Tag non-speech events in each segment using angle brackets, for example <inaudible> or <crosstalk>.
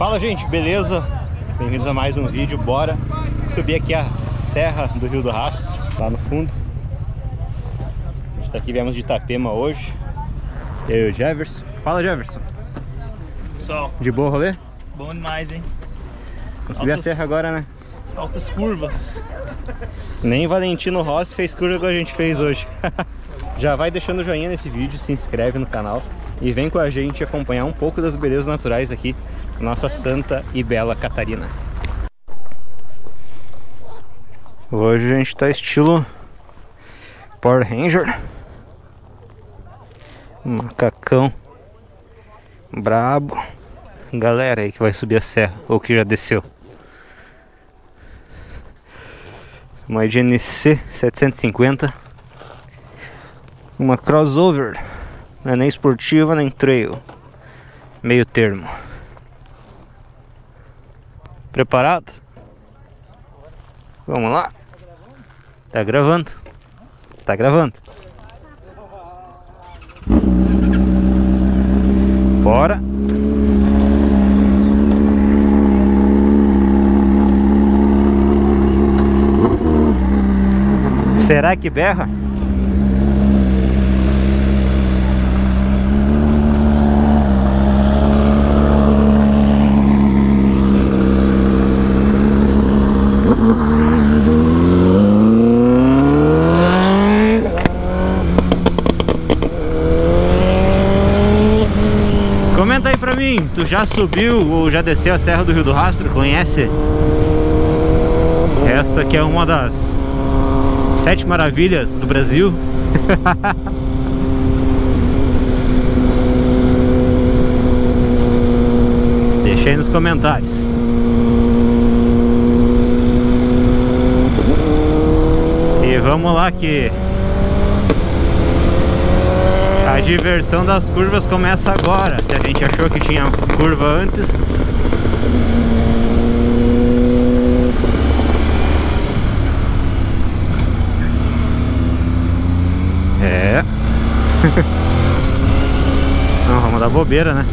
Fala gente, beleza? Bem-vindos a mais um vídeo, bora subir aqui a Serra do Rio do Rastro, lá no fundo A gente tá aqui, viemos de Itapema hoje Eu e o Jefferson Fala Jefferson Pessoal, De boa rolê? bom demais, hein? Vamos subir a Altas- serra agora, né? Altas curvas. Nem Valentino Rossi fez curva igual a gente fez hoje <laughs> Já vai deixando o joinha nesse vídeo, se inscreve no canal E vem com a gente acompanhar um pouco das belezas naturais aqui Nossa Santa e Bela Catarina. Hoje a gente tá estilo Power Ranger. Macacão. Brabo. Galera aí que vai subir a serra Ou que já desceu. Uma GNC 750 Uma crossover. Não é nem esportiva nem trail. Meio termo Preparado? Vamos lá Tá gravando Tá gravando Bora Será que berra? Comenta aí pra mim, tu já subiu ou já desceu a Serra do Rio do Rastro? Conhece? Essa que é uma das sete maravilhas do Brasil. <laughs> Deixa aí nos comentários. E vamos lá que a diversão das curvas começa agora. Se a gente achou que tinha curva antes, É. <laughs> Não, vamos dar bobeira, né?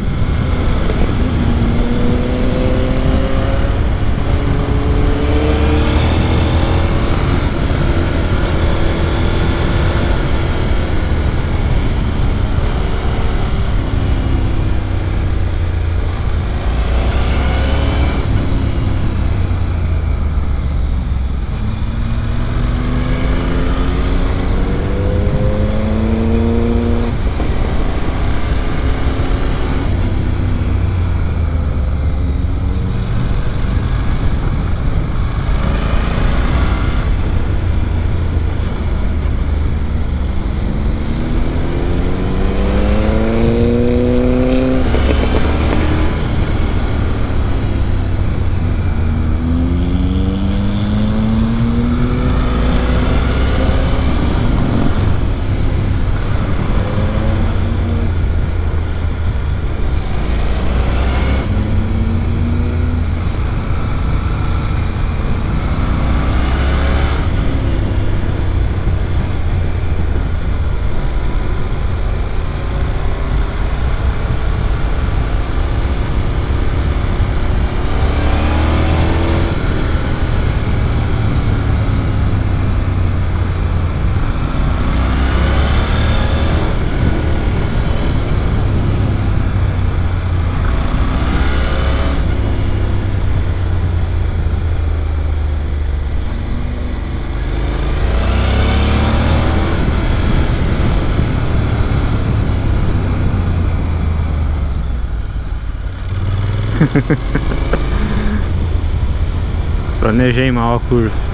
<laughs> Planejei mal a curva.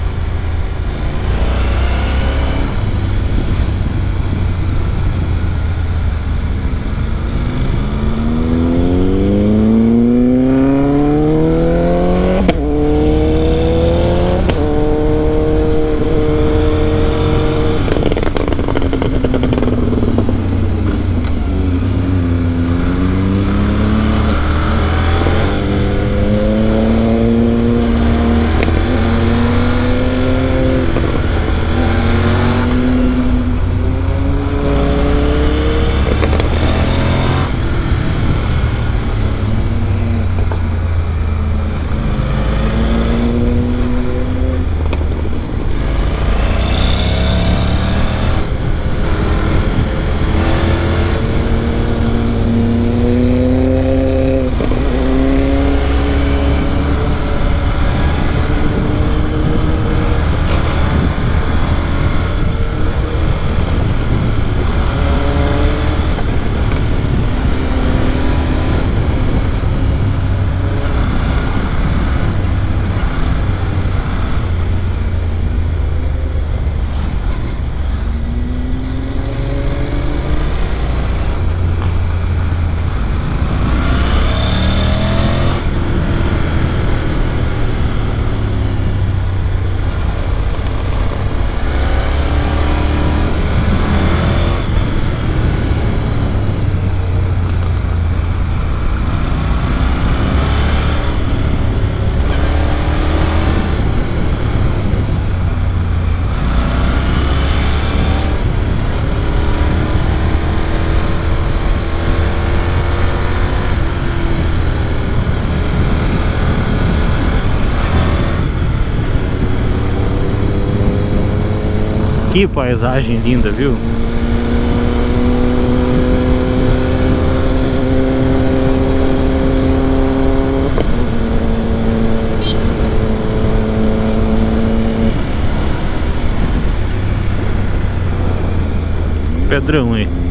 Que paisagem linda, viu? Pedrão aí.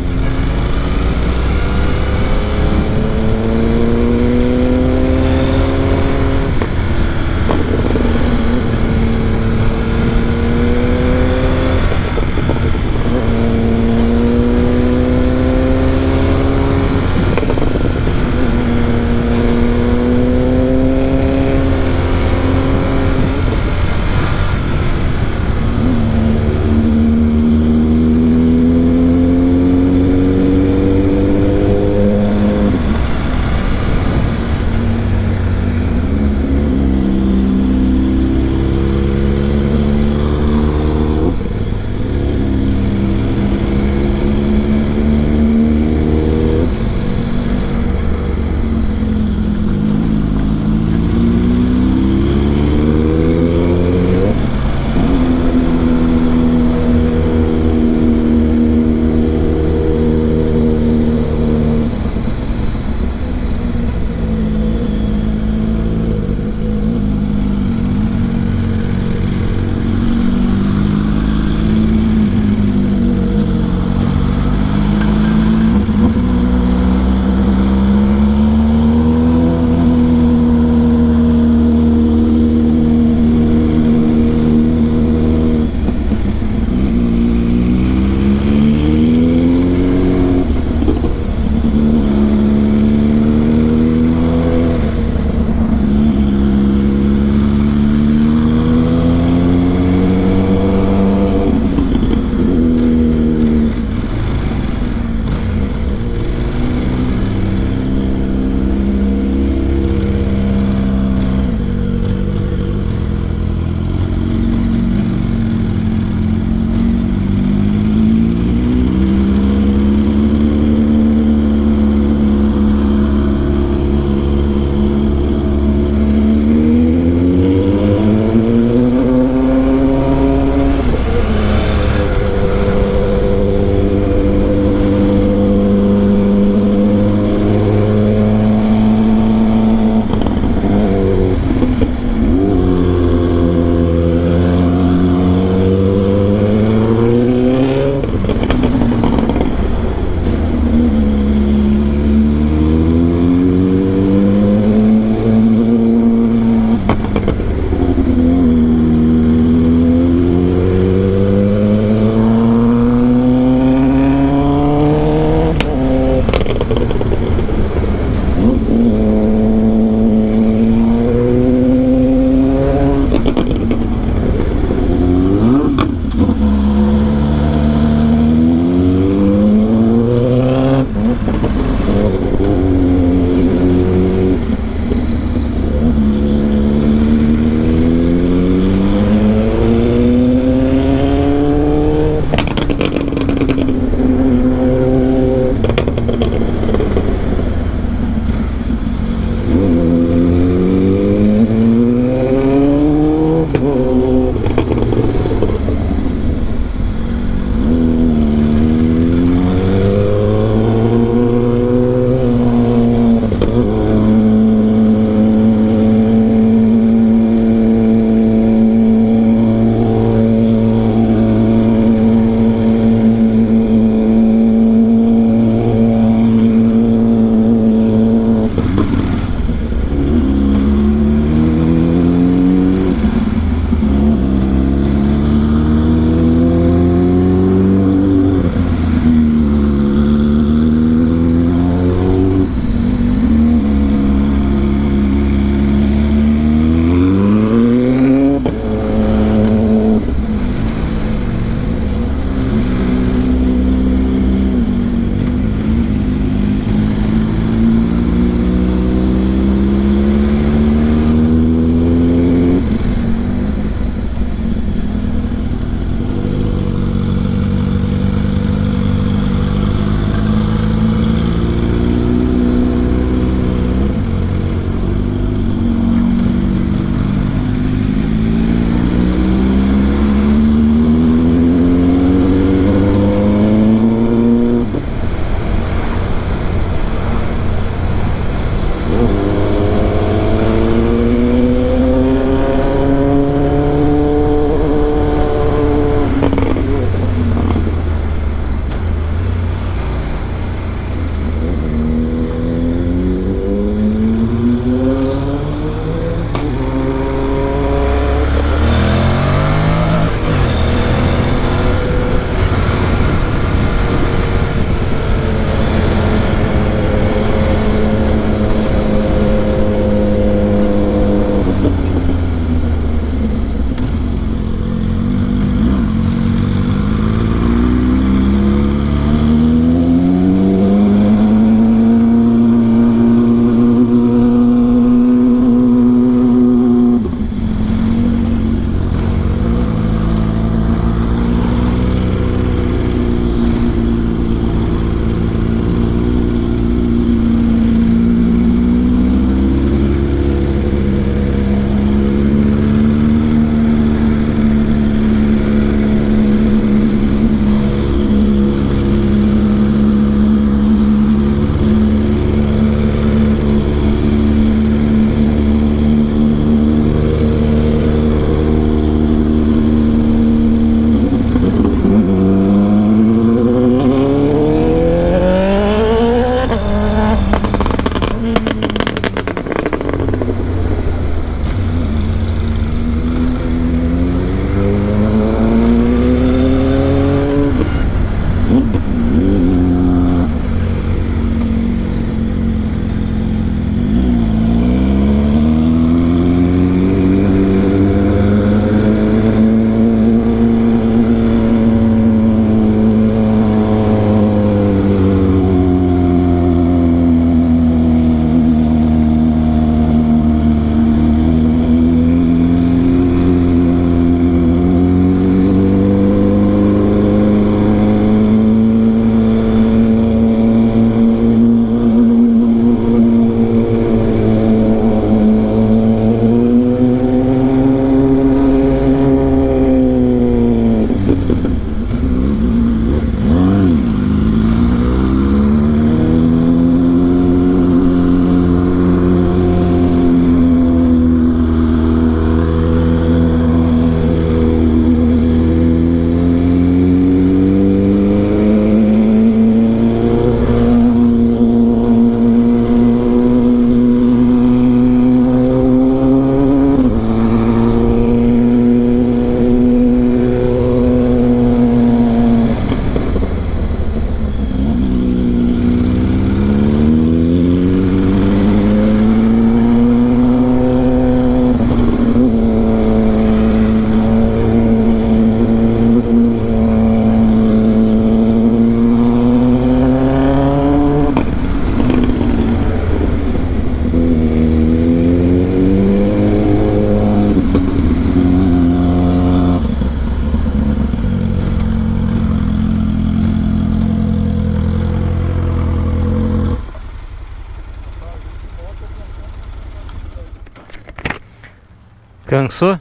Cansou?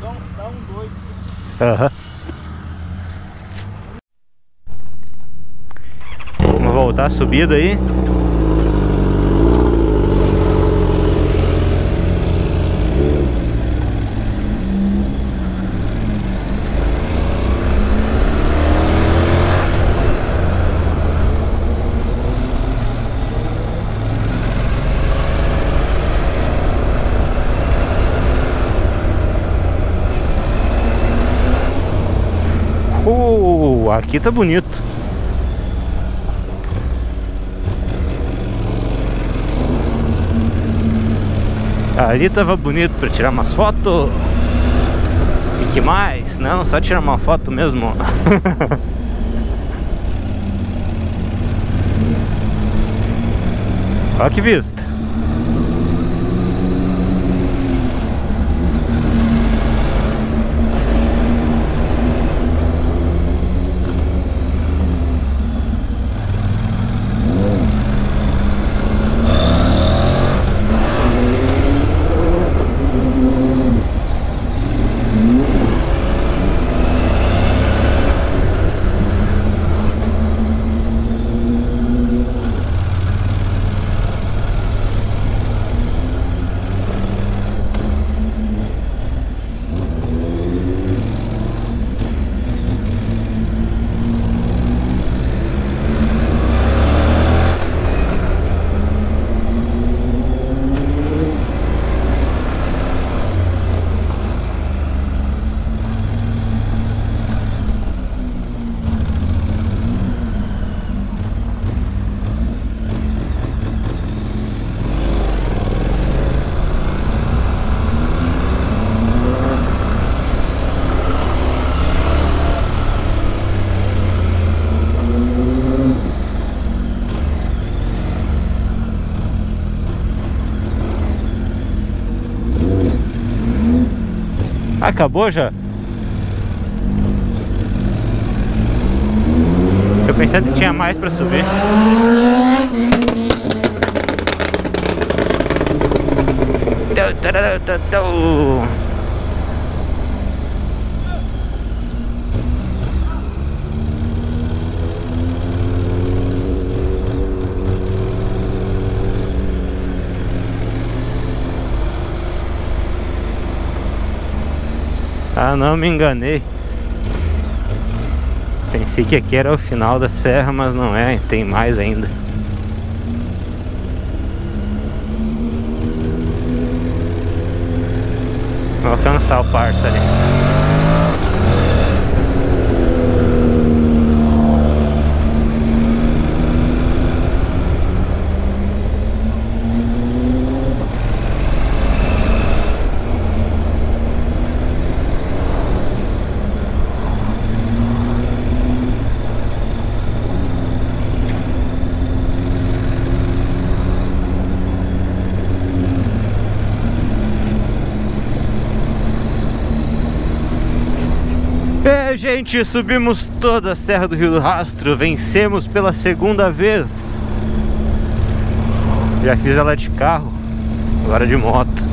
Dá um, um dois. <laughs> Aham. Vamos voltar a subida aí. Aqui tá bonito. Ali tava bonito pra tirar umas fotos. E que mais? Não, só tirar uma foto mesmo. <laughs> Olha que vista. Acabou já? Eu pensei que tinha mais pra subir. Tau, tararau, tau, tau. Não me enganei. Pensei que aqui era o final da serra, mas não é, tem mais ainda. Vou alcançar o parça ali. Gente, subimos toda a Serra do Rio do Rastro, vencemos pela segunda vez. Já fiz ela de carro, agora de moto.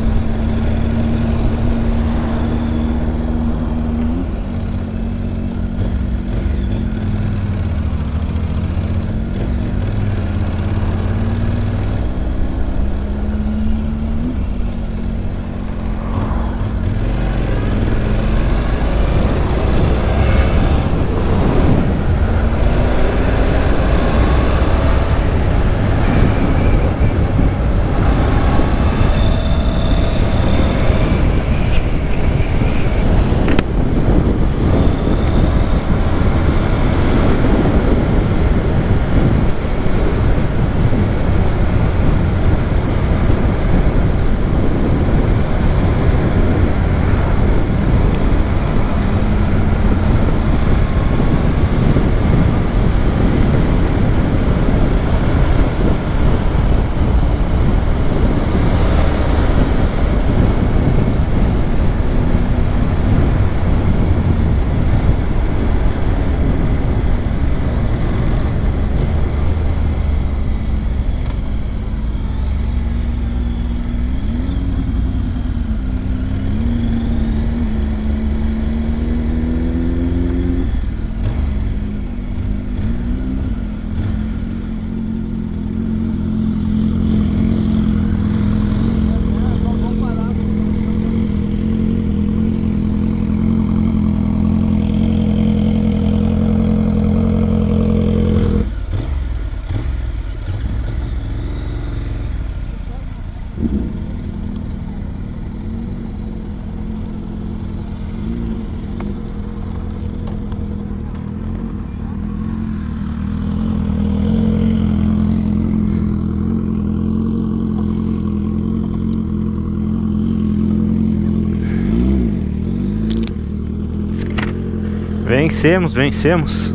Vencemos, vencemos.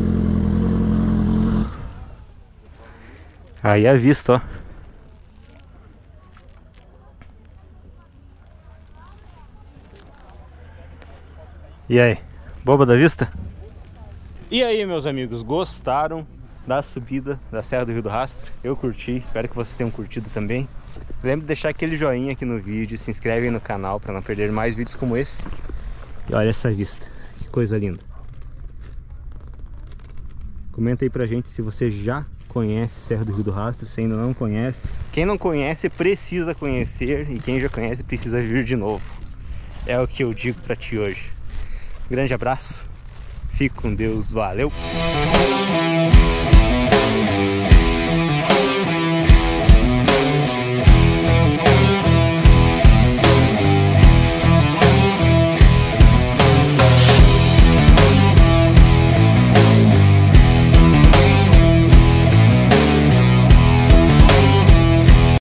Aí a vista, ó. E aí, boba da vista? E aí, meus amigos, gostaram da subida da Serra do Rio do Rastro? Eu curti, espero que vocês tenham curtido também. Lembre de deixar aquele joinha aqui no vídeo, se inscreve no canal para não perder mais vídeos como esse. E olha essa vista, que coisa linda. Comenta aí pra gente se você já conhece Serra do Rio do Rastro, se ainda não conhece. Quem não conhece precisa conhecer e quem já conhece precisa vir de novo. É o que eu digo pra ti hoje. Grande abraço, fique com Deus, valeu!